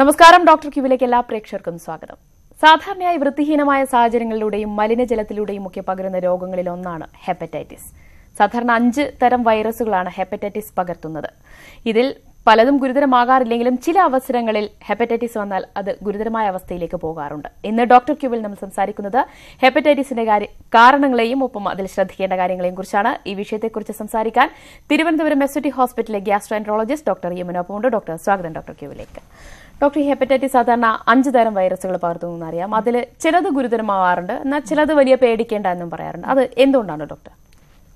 നമസ്കാരം ഡോക്ടർ ക്യൂവിലേക്ക് എല്ലാ പ്രേക്ഷകർക്കും സ്വാഗതം. സാധാരണയായി വൃത്തിഹീനമായ സാഹചര്യങ്ങളിലൂടെയും മലിനജലത്തിലൂടെയും ഒക്കെ പകരുന്ന രോഗങ്ങളിൽ ഒന്നാണ് ഹെപ്പറ്റൈറ്റിസ്. സാധാരണ അഞ്ച് തരം വൈറസുകളാണ് ഹെപ്പറ്റൈറ്റിസ് പകർത്തുന്നത്. ഇതിൽ പലതും ഗുരുതരമാകാറില്ലെങ്കിലും ചില അവസരങ്ങളിൽ ഹെപ്പറ്റൈറ്റിസ് വന്നാൽ അത് ഗുരുതരമായ അവസ്ഥയിലേക്ക് പോകാറുണ്ട്. ഇന്ന് ഡോക്ടർ ക്യൂവിൽ നമ്മൾ സംസാരിക്കുന്നത് ഹെപ്പറ്റൈറ്റിസിന്റെ കാരണങ്ങളെയും ഒപ്പം അതിൽ ശ്രദ്ധിക്കേണ്ട കാര്യങ്ങളെയും കുറിച്ചാണ്. ഈ വിഷയത്തെക്കുറിച്ച് സംസാരിക്കാൻ തിരുവനന്തപുരം എസ് ഹോസ്പിറ്റലിലെ ഗ്യാസ്ട്രോൻട്രോളജിസ്റ്റ് ഡോക്ടർ യമുനൊപ്പമുണ്ട് ഡോക്ടർ സ്വാഗതം ഡോക്ടർ ക്യൂവിലേക്ക്. ഡോക്ടർ ഹെപ്പറ്റൈറ്റിസ് സാധാരണ അഞ്ച് തരം വൈറസുകൾ പകർത്തുന്നു എന്നറിയാം. അതിൽ ചിലത് ഗുരുതരമാവാറുണ്ട്. എന്നാൽ ചിലത് വലിയ പേടിക്കേണ്ട എന്നും പറയാറുണ്ട്. അത് എന്തുകൊണ്ടാണ് ഡോക്ടർ?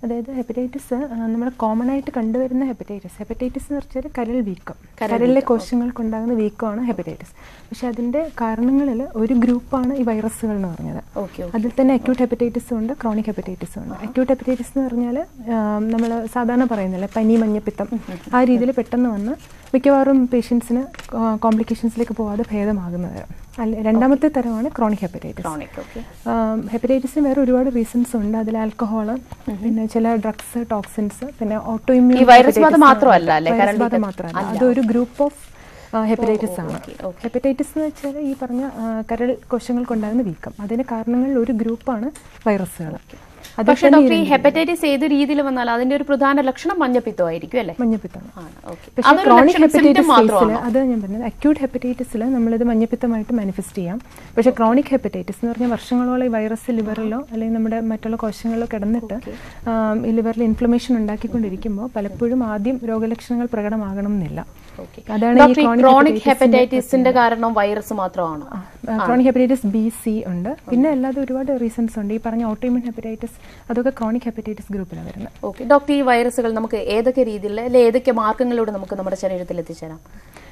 അതായത് ഹെപ്പറ്റൈറ്റിസ് നമ്മൾ കോമൺ ആയിട്ട് കണ്ടുവരുന്ന ഹെപ്പറ്റൈറ്റിസ് ഹെപ്പറ്റൈറ്റിസ് എന്ന് വെച്ചാൽ കരൽ വീക്കം. കരളിലെ കോശങ്ങൾക്കുണ്ടാകുന്ന വീക്കമാണ് ഹെപ്പറ്റൈറ്റിസ് പക്ഷെ അതിന്റെ കാരണങ്ങളിൽ ഒരു ഗ്രൂപ്പാണ് ഈ വൈറസുകൾ എന്ന് പറഞ്ഞത്. ഓക്കെ അതിൽ തന്നെ അക്യൂട്ട് ഹെപ്പറ്റൈറ്റിസും ഉണ്ട് ക്രോണിക് ഹെപ്പറ്റൈറ്റിസും ഉണ്ട്. അക്യൂട്ട് ഹെപ്പറ്റൈറ്റിസ് എന്ന് പറഞ്ഞാൽ നമ്മൾ സാധാരണ പറയുന്നില്ല പനി മഞ്ഞപ്പിത്തം. ആ രീതിയിൽ പെട്ടെന്ന് വന്ന് മിക്കവാറും പേഷ്യൻസിന് കോംപ്ലിക്കേഷൻസിലേക്ക് പോവാതെ ഭേദമാകുന്നത് അല്ല രണ്ടാമത്തെ തരമാണ് ക്രോണിക് ഹെപ്പറ്റൈറ്റിസ് ഹെപ്പറ്റൈറ്റിസിന് വേറെ ഒരുപാട് റീസൺസ് ഉണ്ട്. അതിൽ ആൽക്കഹോൾ പിന്നെ ചില ഡ്രഗ്സ് ടോക്സിൻസ് പിന്നെ ഓട്ടോഇമ്യൂൺ ഈ വൈറസ് ബാധ മാത്രമല്ല അല്ലേ? കരൾ ബാധ മാത്രമല്ല. അത് ഗ്രൂപ്പ് ഓഫ് ഹെപ്പറ്റൈറ്റിസ് ആണ്. ഹെപ്പറ്റൈറ്റിസ് എന്ന് വെച്ചാൽ ഈ പറഞ്ഞ കരൾ കോശങ്ങൾക്കുണ്ടാകുന്ന വീക്കം. അതിന് കാരണങ്ങളിൽ ഒരു ഗ്രൂപ്പാണ് വൈറസുകൾ പക്ഷേ ഡോക്ടർ ഈ ഹെപ്പറ്റൈറ്റിസ് ഏത് രീതിയിൽ വന്നാൽ അതിന്റെ ഒരു പ്രധാന ലക്ഷണം മഞ്ഞപ്പിത്തമായിരിക്കും അല്ലേ? മഞ്ഞപ്പിത്തം പക്ഷേ ക്രോണിക് ഹെപ്പറ്റൈറ്റിസ് മാത്രമാണോ? അത് ഞാൻ പറഞ്ഞത് അക്യൂട്ട് ഹെപ്പറ്റൈറ്റിസിൽ നമ്മളിത് മഞ്ഞപ്പിത്തമായിട്ട് മാനിഫെസ്റ്റ് ചെയ്യാം. പക്ഷേ ക്രോണിക് ഹെപ്പറ്റൈറ്റിസ് എന്ന് പറഞ്ഞാൽ വർഷങ്ങളോളം ഈ വൈറസ് ലിവറിലോ അല്ലെങ്കിൽ നമ്മുടെ മറ്റുള്ള കോശങ്ങളിലോ കിടന്നിട്ട് ഈ ലിവറിൽ ഇൻഫ്ലമേഷൻ ഉണ്ടാക്കിക്കൊണ്ടിരിക്കുമ്പോൾ പലപ്പോഴും ആദ്യം രോഗലക്ഷണങ്ങൾ പ്രകടമാകണം എന്നില്ല. അതാണ് ക്രോണിക് ഹെപ്പറ്റൈറ്റിസിന്റെ കാരണം വൈറസ് മാത്രമാണ്? ക്രോണിക് ഹെപ്പറ്റൈറ്റിസ് ബി സി ഉണ്ട്. പിന്നെ അല്ലാതെ ഒരുപാട് റീസൺസ് ഉണ്ട്. ഈ പറഞ്ഞ ഓട്ടോമിൻ ഹെപ്പറ്റൈറ്റിസ് അതൊക്കെ ക്രോണിക് ഹെപ്പറ്റൈറ്റിസ് ഗ്രൂപ്പിലാണ് വരുന്നത് ഓക്കെ ഡോക്ടർ ഈ വൈറസുകൾ നമുക്ക് ഏതൊക്കെ രീതിയിൽ അല്ലെ ഏതൊക്കെ മാർഗങ്ങളിലൂടെ നമുക്ക് നമ്മുടെ ശരീരത്തിൽ എത്തിച്ചേരാം?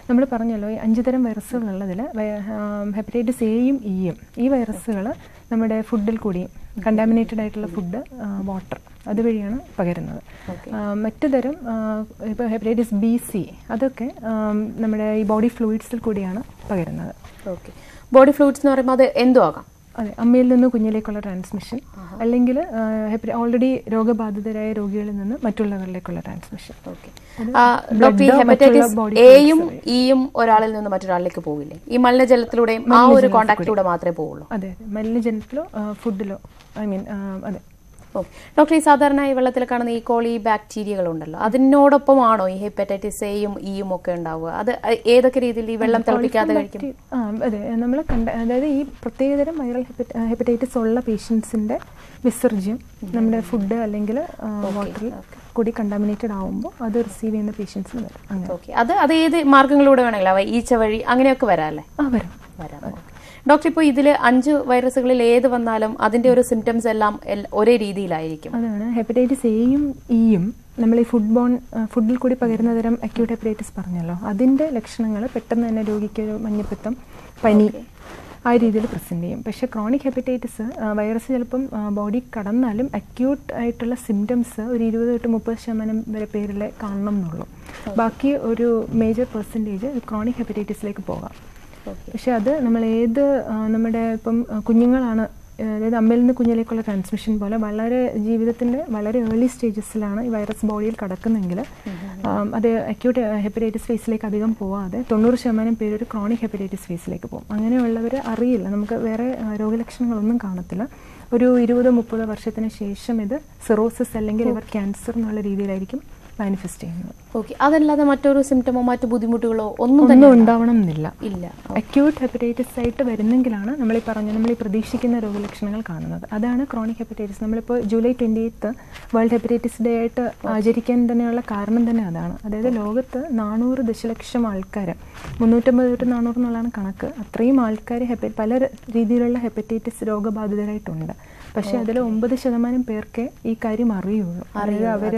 നമ്മൾ പറഞ്ഞല്ലോ ഈ അഞ്ച് തരം വൈറസുകൾ ഉള്ളതിൽ ഹെപ്പറ്റൈറ്റിസ് എയും ഇയും ഈ വൈറസുകൾ നമ്മുടെ ഫുഡിൽ കൂടിയും കണ്ടാമിനേറ്റഡ് ആയിട്ടുള്ള ഫുഡ് വാട്ടർ അതുവഴിയാണ് പകരുന്നത്. മറ്റു തരം ഇപ്പോൾ ഹെപ്പറ്റൈറ്റിസ് ബി സി അതൊക്കെ നമ്മുടെ ഈ ബോഡി ഫ്ലൂയിഡ്സിൽ കൂടിയാണ് പകരുന്നത്. ഓക്കെ ബോഡി ഫ്ലൂയിഡ്സ് എന്ന് പറയുമ്പോൾ അത് എന്തും ആകാം അതെ അമ്മയിൽ നിന്ന് കുഞ്ഞിലേക്കുള്ള ട്രാൻസ്മിഷൻ അല്ലെങ്കിൽ ഓൾറെഡി രോഗബാധിതരായ രോഗികളിൽ നിന്ന് മറ്റുള്ളവരിലേക്കുള്ള ട്രാൻസ്മിഷൻ ഹെപ്പറ്റൈറ്റിസ് എയും ഇയും ഒരാളിൽ നിന്ന് മറ്റൊരാളിലേക്ക് പോകില്ലേ? ഈ മലിനജലത്തിലൂടെയും ആ ഒരു കോണ്ടാക്റ്റിലൂടെ മാത്രമേ പോവുള്ളൂ. അതെ മലിനജലത്തിലോ ഫുഡിലോ ഐ മീൻ അതെ. ഡോക്ടർ ഈ സാധാരണ ഈ വെള്ളത്തിൽ കാണുന്ന ഈ കോളി ബാക്ടീരിയകൾ ഉണ്ടല്ലോ അതിനോടൊപ്പമാണോ ഈ ഹെപ്പറ്റൈറ്റിസ് എയും ഇയും ഒക്കെ ഉണ്ടാവുക? അത് ഏതൊക്കെ രീതിയിൽ ഈ വെള്ളം തിളപ്പിക്കാതെ കഴിക്കും? അതെ നമ്മൾ കണ്ട അതായത് ഈ പ്രത്യേകതരം വൈറൽ ഹെപ്പറ്റൈറ്റിസ് ഉള്ള പേഷ്യൻസിന്റെ വിസർജ്യം നമ്മുടെ ഫുഡ് അല്ലെങ്കിൽ വാട്ടറിൽ കൂടി കണ്ടാമിനേറ്റഡ് ആവുമ്പോൾ അത് റിസീവ് ചെയ്യുന്ന പേഷ്യൻസിന് വരും. അത് അത് ഏത് മാർഗങ്ങളിലൂടെ വേണമെങ്കിലും ഈച്ച വഴി അങ്ങനെയൊക്കെ വരാം അല്ലേ? ആ വരും. വരാം ഡോക്ടർ ഇപ്പോൾ ഇതിൽ അഞ്ച് വൈറസുകളിൽ ഏത് വന്നാലും അതിന്റെ ഒരു സിംറ്റംസ് എല്ലാം ഒരേ രീതിയിലായിരിക്കും. അതാണ്. ഹെപ്പറ്റൈറ്റിസ് എയും ഇയും നമ്മൾ ഈ ഫുഡ് ബോൺ ഫുഡിൽ കൂടി പകരുന്ന തരം അക്യൂട്ട് ഹെപ്പറ്റൈറ്റിസ് പറഞ്ഞല്ലോ. അതിന്റെ ലക്ഷണങ്ങൾ പെട്ടെന്ന് തന്നെ രോഗിക്ക് ഒരു മഞ്ഞപ്പിത്തം പനി ആ രീതിയിൽ പ്രസന്റ് ചെയ്യും. പക്ഷേ ക്രോണിക് ഹെപ്പറ്റൈറ്റിസ് വൈറസ് ചിലപ്പം ബോഡി കടന്നാലും അക്യൂട്ട് ആയിട്ടുള്ള സിംറ്റംസ് ഒരു ഇരുപത് തൊട്ട് മുപ്പത് ശതമാനം വരെ പേരിലെ കാണണം എന്നുള്ളൂ. ബാക്കി ഒരു മേജർ പെർസെന്റേജ് ക്രോണിക് ഹെപ്പറ്റൈറ്റിസിലേക്ക് പോകാം. പക്ഷെ അത് നമ്മൾ ഏത് നമ്മുടെ ഇപ്പം കുഞ്ഞുങ്ങളാണ് അതായത് അമ്മയിൽ നിന്ന് കുഞ്ഞിലേക്കുള്ള ട്രാൻസ്മിഷൻ പോലെ വളരെ ജീവിതത്തിന്റെ വളരെ ഏർലി സ്റ്റേജസിലാണ് ഈ വൈറസ് ബോഡിയിൽ കടക്കുന്നെങ്കിൽ അത് അക്യൂട്ട് ഹെപ്പറ്റൈറ്റിസ് ഫേസിലേക്ക് അധികം പോവാതെ തൊണ്ണൂറ് ശതമാനം പേര് ഒരു ക്രോണിക് ഹെപ്പറ്റൈറ്റിസ് ഫേസിലേക്ക് പോകും. അങ്ങനെയുള്ളവർ അറിയില്ല. നമുക്ക് വേറെ രോഗലക്ഷണങ്ങളൊന്നും കാണത്തില്ല. ഒരു ഇരുപതോ മുപ്പതോ വർഷത്തിന് ശേഷം ഇത് സിറോസിസ് അല്ലെങ്കിൽ ഇവർ ക്യാൻസർ എന്നുള്ള രീതിയിലായിരിക്കും. മാനിഫെസ്റ്റ് ചെയ്യുന്നത് ഓക്കെ അതല്ലാതെ മറ്റൊരു സിംറ്റമോ മറ്റു ബുദ്ധിമുട്ടുകളോ ഒന്നും തന്നെ ഉണ്ടാവണം എന്നില്ല ഇല്ല. അക്യൂട്ട് ഹെപ്പറ്റൈറ്റിസ് ആയിട്ട് വരുന്നെങ്കിലാണ് നമ്മൾ ഈ പറഞ്ഞ നമ്മൾ ഈ പ്രതീക്ഷിക്കുന്ന രോഗലക്ഷണങ്ങൾ കാണുന്നത്. അതാണ് ക്രോണിക് ഹെപ്പറ്റൈറ്റിസ് നമ്മളിപ്പോൾ July twenty eighth world hepatitis day ആയിട്ട് ആചരിക്കാൻ തന്നെയുള്ള കാരണം തന്നെ അതാണ്. അതായത് ലോകത്ത് നാനൂറ് ദശലക്ഷം ആൾക്കാർ മുന്നൂറ്റമ്പത് തൊട്ട് നാനൂറ് എന്നുള്ളതാണ് കണക്ക്. അത്രയും ആൾക്കാർ ഹെപ്പ പല രീതിയിലുള്ള ഹെപ്പറ്റൈറ്റിസ് രോഗബാധിതരായിട്ടുണ്ട്. പക്ഷേ അതിൽ ഒമ്പത് ശതമാനം പേർക്കേ ഈ കാര്യം അറിയുള്ളൂ. അറിയുക അവർ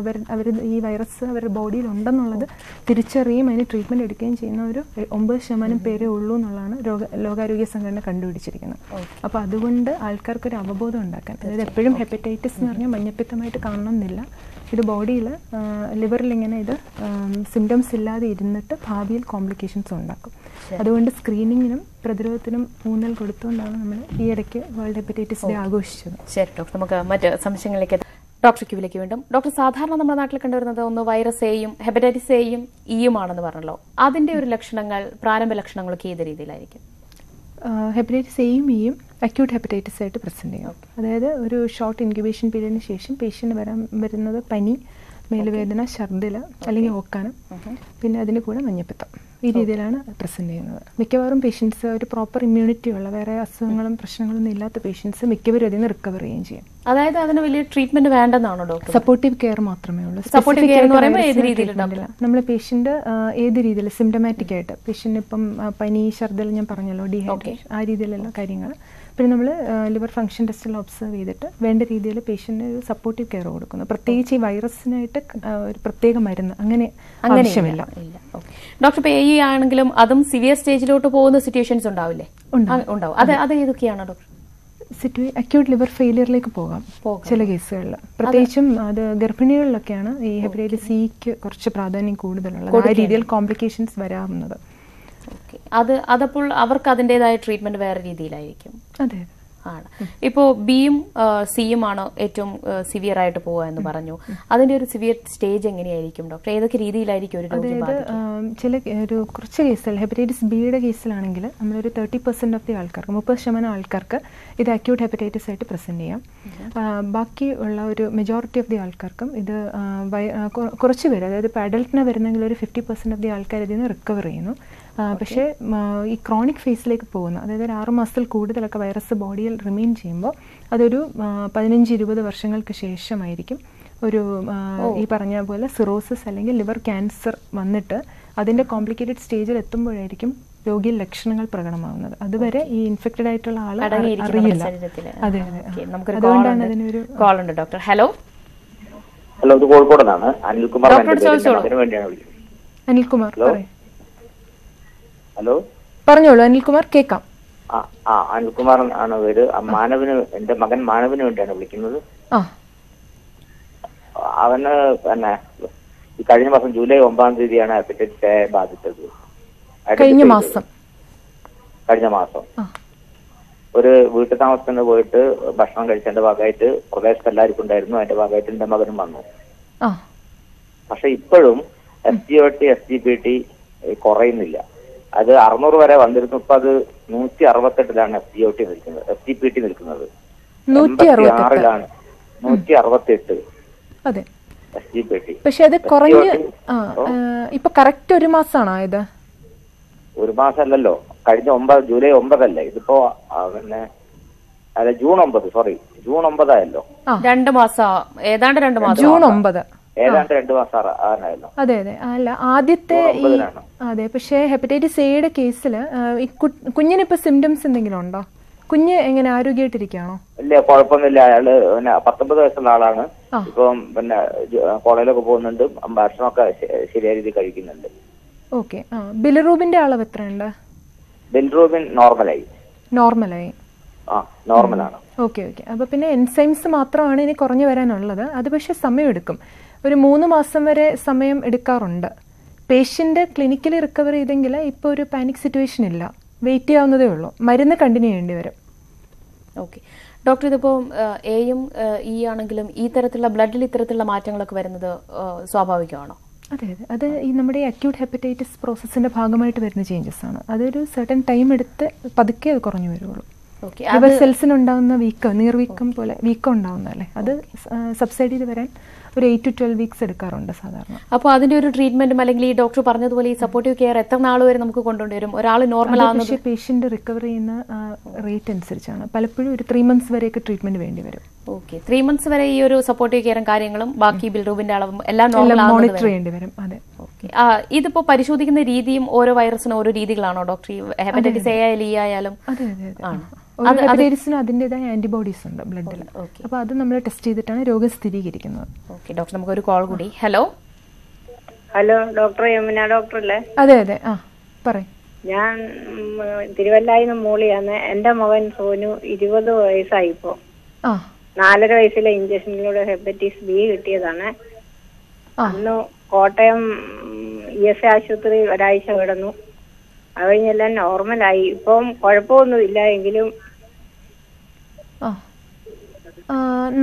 അവർ അവർ ഈ വൈറസ് അവരുടെ ബോഡിയിൽ ഉണ്ടെന്നുള്ളത് തിരിച്ചറിയുകയും അതിന് ട്രീറ്റ്മെന്റ് എടുക്കുകയും ചെയ്യുന്ന ഒരു ഒമ്പത് ശതമാനം പേരേ ഉള്ളൂ എന്നുള്ളതാണ് രോഗ ലോകാരോഗ്യ സംഘടന കണ്ടുപിടിച്ചിരിക്കുന്നത്. അപ്പോൾ അതുകൊണ്ട് ആൾക്കാർക്ക് ഒരു അവബോധം ഉണ്ടാക്കാൻ. അതായത് എപ്പോഴും ഹെപ്പറ്റൈറ്റിസ് എന്ന് പറഞ്ഞാൽ മഞ്ഞപ്പിത്തമായിട്ട് കാണണമെന്നില്ല. ഇത് ബോഡിയിൽ ലിവറിൽ ഇങ്ങനെ ഇത് സിംറ്റംസ് ഇല്ലാതെ ഇരുന്നിട്ട് ഭാവിയിൽ കോംപ്ലിക്കേഷൻസ് ഉണ്ടാക്കും. അതുകൊണ്ട് സ്ക്രീനിങ്ങിനും പ്രതിരോധത്തിനും ഊന്നൽ കൊടുത്തുകൊണ്ടാണ് നമ്മൾ ഈ ഇടയ്ക്ക് വേൾഡ് ഹെപ്പറ്റൈറ്റിസ് ഡേ ആഘോഷിച്ചത്. ശരി ഡോക്ടർ നമുക്ക് മറ്റ് സംശയങ്ങളിലേക്ക് ഡോക്ടർ ക്യൂവിലേക്ക് വീണ്ടും. ഡോക്ടർ സാധാരണ നമ്മുടെ നാട്ടിൽ കണ്ടുവരുന്നത് ഒന്ന് വൈറസ് എയും ഹെപ്പറ്റൈറ്റിസ് എയും ഇയും ആണെന്ന് പറഞ്ഞല്ലോ. അതിന്റെ ഒരു ലക്ഷണങ്ങൾ പ്രാരംഭ ലക്ഷണങ്ങളൊക്കെ ഏത് രീതിയിലായിരിക്കും? ഹെപ്പറ്റൈറ്റിസ് എയും ഇയും അക്യൂട്ട് ഹെപ്പറ്റൈറ്റിസ് ആയിട്ട് പ്രസന്റ് ചെയ്യും. അതായത് ഒരു ഷോർട്ട് ഇൻക്യുബേഷൻ പീരീഡിന് ശേഷം പേഷ്യന്റ് വരാൻ വരുന്നത് പനി മേലുവേദന ഛർദിൽ അല്ലെങ്കിൽ ഓക്കാനം പിന്നെ അതിന് കൂടെ മഞ്ഞപ്പിത്തം. ഈ രീതിയിലാണ് പ്രസന്റ് ചെയ്യുന്നത്. മിക്കവാറും പേഷ്യൻസ് ഒരു പ്രോപ്പർ ഇമ്മ്യൂണിറ്റി ഉള്ള വേറെ അസുഖങ്ങളും പ്രശ്നങ്ങളൊന്നും ഇല്ലാത്ത പേഷ്യൻസ് മിക്കവരും അതിൽ നിന്ന് റിക്കവർ ചെയ്യുകയും ചെയ്യും. അതായത് അതിന് വലിയ ട്രീറ്റ്മെന്റ് വേണ്ടെന്നാണോ ഡോക്ടർ സപ്പോർട്ടീവ് കെയർ മാത്രമേ ഉള്ളൂ. സപ്പോർട്ടീവ് കെയർ എന്ന് പറയുമ്പോൾ ഏത് രീതിയിലുണ്ടാവില്ല നമ്മൾ പേഷ്യന്റ് ഏത് രീതിയിൽ? സിംറ്റമാറ്റിക് ആയിട്ട്. പേഷ്യന്റ് ഇപ്പം പനി ഛർദ്ദൽ ഞാൻ പറഞ്ഞല്ലോ ഡിഹൈഡ്രേഷൻ ആ രീതിയിലുള്ള കാര്യങ്ങൾ പിന്നെ നമ്മൾ ലിവർ ഫംഗ്ഷൻ ടെസ്റ്റിൽ ഒബ്സർവ് ചെയ്തിട്ട് വേണ്ട രീതിയിൽ പേഷ്യന്റിന് ഒരു സപ്പോർട്ടീവ് കെയർ കൊടുക്കുന്നു. പ്രത്യേകിച്ച് ഈ വൈറസിനായിട്ട് ഒരു പ്രത്യേക മരുന്ന് അങ്ങനെ ആവശ്യമില്ല. ഡോക്ടർ ഇപ്പോൾ എ ആണെങ്കിലും അതും സിവിയർ സ്റ്റേജിലോട്ട് പോകുന്ന സിറ്റുവേഷൻസ് ഉണ്ടാവില്ലേ? ഉണ്ടാവും. അത് അത് ഏതൊക്കെയാണ് ഡോക്ടർ? സിറ്റുവേ അക്യൂട്ട് ലിവർ ഫെയിലിയറിലേക്ക് പോകാം. ചില കേസുകളിൽ പ്രത്യേകിച്ചും അത് ഗർഭിണികളിലൊക്കെയാണ് ഈ ഹെപ്പറ്റൈറ്റിസ് സിക്ക് കുറച്ച് പ്രാധാന്യം കൂടുതലുള്ളത്. ആ രീതിയിൽ കോംപ്ലിക്കേഷൻസ് വരാവുന്നത്. അത് അതപ്പോൾ അവർക്ക് അതിന്റെതായ ട്രീറ്റ്മെന്റ് വേറെ രീതിയിലായിരിക്കും. അതെ ആണ്. ഇപ്പോ ബിയും സിയും ആണ് ഏറ്റവും സിവിയർ ആയിട്ട് പോവുക എന്ന് പറഞ്ഞു. അതിന്റെ ഒരു സിവിയർ സ്റ്റേജ് എങ്ങനെയായിരിക്കും ഡോക്ടർ ഏതൊക്കെ രീതിയിലായിരിക്കും ഒരു രോഗി ചില ഒരു കുറച്ച് കേസുകൾ ഹെപ്പറ്റൈറ്റിസ് ബിയുടെ കേസിലാണെങ്കിൽ നമ്മളൊരു തേർട്ടി പെർസെന്റ് ഓഫ് ദി ആൾക്കാർക്ക് മുപ്പത് ശതമാനം ആൾക്കാർക്ക് ഇത് അക്യൂട്ട് ഹെപ്പറ്റൈറ്റിസ് ആയിട്ട് പ്രസന്റ് ചെയ്യാം. ബാക്കി ഉള്ള ഒരു മെജോറിറ്റി ഓഫ് ദി ആൾക്കാർക്കും ഇത് കുറച്ച് പേര് അതായത് ഇപ്പോൾ അഡൽട്ടിന് വരുന്നെങ്കിൽ ഒരു ഫിഫ്റ്റി പെർസെന്റ് ഓഫ് ദി ആൾക്കാർ ഇതിൽ നിന്ന് റിക്കവർ ചെയ്യുന്നു. പക്ഷേ ഈ ക്രോണിക് ഫേസിലേക്ക് പോകുന്ന അതായത് ഒരു ആറ് മാസത്തിൽ കൂടുതലൊക്കെ വൈറസ് ബോഡിയിൽ റിമെയിൻ ചെയ്യുമ്പോൾ അതൊരു പതിനഞ്ച് ഇരുപത് വർഷങ്ങൾക്ക് ശേഷമായിരിക്കും. ഒരു ഈ പറഞ്ഞ പോലെ സിറോസിസ് അല്ലെങ്കിൽ ലിവർ ക്യാൻസർ വന്നിട്ട് അതിന്റെ കോംപ്ലിക്കേറ്റഡ് സ്റ്റേജിൽ എത്തുമ്പോഴായിരിക്കും രോഗിയിൽ ലക്ഷണങ്ങൾ പ്രകടമാവുന്നത്. അതുവരെ ഈ ഇൻഫെക്റ്റഡ് ആയിട്ടുള്ള ആൾ അറിയില്ല. അതെ അതെ നമുക്കൊരു അതുകൊണ്ടാണ് അതിനൊരു കോൾ ഉണ്ട് ഡോക്ടർ ഹലോ ഹലോ ഇത് കോഴിക്കോട് നിന്നാണ് അനിൽകുമാർ ഡോക്ടറോട് എന്റെ പേര്. എന്റെ ചോദിച്ചോളൂ. മകന് വേണ്ടിയാണ് വിളിക്കുന്നത് അനിൽകുമാർ ഹലോ. പറയൂ ഹലോ? പറഞ്ഞോളൂ അനിൽകുമാർ കേൾക്കാം. ആ ആ അനിൽകുമാർ ആണ് പേര്. മാനവിന് എന്റെ മകൻ മാനവിന് വേണ്ടിയാണ് വിളിക്കുന്നത്. അവന് പിന്നെ ഈ കഴിഞ്ഞ മാസം ജൂലൈ ഒമ്പതാം തീയതിയാണ് ഹെപ്പറ്റൈറ്റിസ് എ ബാധിച്ചത്. കഴിഞ്ഞ മാസം. കഴിഞ്ഞ മാസം. ഒരു വീട്ടു താമസത്തിന് പോയിട്ട് ഭക്ഷണം കഴിച്ചതിന്റെ ഭാഗമായിട്ട് പ്രദേശത്ത് എല്ലാവർക്കും ഉണ്ടായിരുന്നു അതിന്റെ ഭാഗമായിട്ട് എന്റെ മകനും വന്നു. പക്ഷെ ഇപ്പോഴും S G O T S G P T കുറയുന്നില്ല. അത് അറുന്നൂറ് വരെ വന്നിരുന്നു. ഇപ്പൊ അത് നൂറ്റി അറുപത്തെട്ടിലാണ് എഫ് ജി ഒ ടി നിൽക്കുന്നത്. എഫ് ജി പി ടി നിൽക്കുന്നത്. ആറിലാണ് നൂറ്റി അറുപത്തെട്ട് അതെ. എഫ് ജി പി ടി പക്ഷെ അത് കുറഞ്ഞ് ഇപ്പൊ കറക്റ്റ് ഒരു മാസമാണോ ആയത് ഒരു മാസമല്ലല്ലോ കഴിഞ്ഞ ഒമ്പത് ജൂലൈ ഒമ്പതല്ലേ? ഇതിപ്പോ പിന്നെ അല്ല ജൂൺ ഒമ്പത് സോറി. ജൂൺ ഒമ്പതായല്ലോ. രണ്ട് മാസം ഏതാണ്ട് രണ്ട് മാസം ജൂൺ ഒമ്പത്. ഏതാണ്ട് രണ്ടു മാസം അതെ അതെ. അല്ല ആദ്യത്തെ ഈ അതെ പക്ഷേ ഹെപ്പറ്റൈറ്റിസ് എയുടെ കേസിൽ ഈ കു- കുഞ്ഞിനിപ്പോ സിംറ്റംസ് എന്തെങ്കിലും ഉണ്ടോ? കുഞ്ഞ് എങ്ങനെ ആരോഗ്യമായിട്ടിരിക്കുകയാണോ? ഇല്ല കുഴപ്പമൊന്നുമില്ല. അയാൾ പിന്നെ പത്തൊമ്പത് വയസ്സുള്ള ആളാണ്. ഇപ്പം പിന്നെ കോളേജിലൊക്കെ പോകുന്നുണ്ട്. ഭക്ഷണമൊക്കെ ശരിയായ രീതിയിൽ കഴിക്കുന്നുണ്ട്. ഓക്കെ. ആ ബിലറൂബിന്റെ അളവ് എത്രയുണ്ട്? ബിലറൂബിൻ നോർമലായി. നോർമലായി. ആ നോർമലാണ്. Okay okay. അപ്പോൾ പിന്നെ എൻസൈംസ് മാത്രമാണ് ഇനി കുറഞ്ഞു വരാനുള്ളത്. അത് പക്ഷേ സമയമെടുക്കും. ഒരു മൂന്ന് മാസം വരെ സമയം എടുക്കാറുണ്ട്. പേഷ്യന്റ് ക്ലിനിക്കലി റിക്കവർ ചെയ്തെങ്കിൽ ഇപ്പോൾ ഒരു പാനിക് സിറ്റുവേഷൻ ഇല്ല. വെയിറ്റ് ചെയ്യാവുന്നതേ ഉള്ളൂ. മരുന്ന് കണ്ടിന്യൂ ചെയ്യേണ്ടി വരും. ഓക്കെ. ഡോക്ടർ ഇതിപ്പോൾ എയും ഇ ആണെങ്കിലും ഈ തരത്തിലുള്ള ബ്ലഡിൽ ഇത്തരത്തിലുള്ള മാറ്റങ്ങളൊക്കെ വരുന്നത് സ്വാഭാവികമാണോ? അതെ അതെ. അത് ഈ നമ്മുടെ അക്യൂട്ട് ഹെപ്പറ്റൈറ്റിസ് പ്രോസസ്സിന്റെ ഭാഗമായിട്ട് വരുന്ന ചേഞ്ചസ് ആണ്. അതൊരു സർട്ടൻ ടൈം എടുത്ത് പതുക്കെ അത് കുറഞ്ഞു വരുള്ളൂ ഓക്കെ. ലിവർ സെൽസിനുണ്ടാകുന്ന വീക്കം നീർവീക്കം പോലെ വീക്കം ഉണ്ടാകുന്നതല്ലേ അത് സബ്സൈഡ് ചെയ്ത് വരാൻ ഒരു എയ്റ്റ് ടു ട്വൽവ് വീക്സ് എടുക്കാറുണ്ട് സാധാരണ. അപ്പോൾ അതിന്റെ ഒരു ട്രീറ്റ്മെന്റും അല്ലെങ്കിൽ ഈ ഡോക്ടർ പറഞ്ഞതുപോലെ ഈ സപ്പോർട്ടീവ് കെയർ എത്ര നാൾ വരെ നമുക്ക് കൊണ്ടുവരും ഒരാൾ നോർമൽ ആവുന്നത്? പക്ഷേ പേഷ്യന്റ് റിക്കവർ ചെയ്യുന്ന റേറ്റ് അനുസരിച്ചാണ്. പലപ്പോഴും ഒരു ത്രീ മന്ത്സ് വരെയൊക്കെ ട്രീറ്റ്മെന്റ് വേണ്ടി വരും. ഓക്കെ ത്രീ മന്ത്സ് വരെ ഈ ഒരു സപ്പോർട്ടീവ് കെയറും കാര്യങ്ങളും ബാക്കി ബിൽറൂബിന്റെ അളവും എല്ലാം മോണിറ്റർ ചെയ്യേണ്ടി വരും. അതെ. ഓക്കെ ഇതിപ്പോ പരിശോധിക്കുന്ന രീതിയും ഓരോ വൈറസിനും ഓരോ രീതികളാണോ? ഡോക്ടർ ഹെപ്പറ്റൈറ്റിസ് എ ആയാലും ഇ ആയാലും അതെ അതെ അതെ. ആണ്. ഹെപ്പറ്റൈറ്റിസിന് അതിന്റെതായ ആന്റിബോഡീസ് ഉണ്ട് ബ്ലഡിൽ അപ്പൊ അപ്പോൾ അത് നമ്മൾ ടെസ്റ്റ് ചെയ്തിട്ടാണ് രോഗം സ്ഥിരീകരിക്കുന്നത്. ഓക്കെ ഡോക്ടർ നമുക്ക് ഒരു കോൾ കൂടി. Hello hello doctor Yamuna doctor അല്ലേ അതെ അതെ. ആ പറയും. ഞാൻ തിരുവല്ലായി മൂളിയാണ്. എന്റെ മകൻ സോനു ഇരുപത് വയസ്സായി ഇപ്പോ ആ. നാലര വയസ്സിലെ ഇഞ്ചക്ഷനിലൂടെ ഹെപ്പറ്റൈറ്റിസ് ബി കിട്ടിയതാണ്. അന്ന് കോട്ടയം ഇ എസ് ആശുപത്രി ഒരാഴ്ച കിടന്നു. അത് കഴിഞ്ഞെല്ലാം നോർമലായി ഇപ്പം കുഴപ്പമൊന്നുമില്ല എങ്കിലും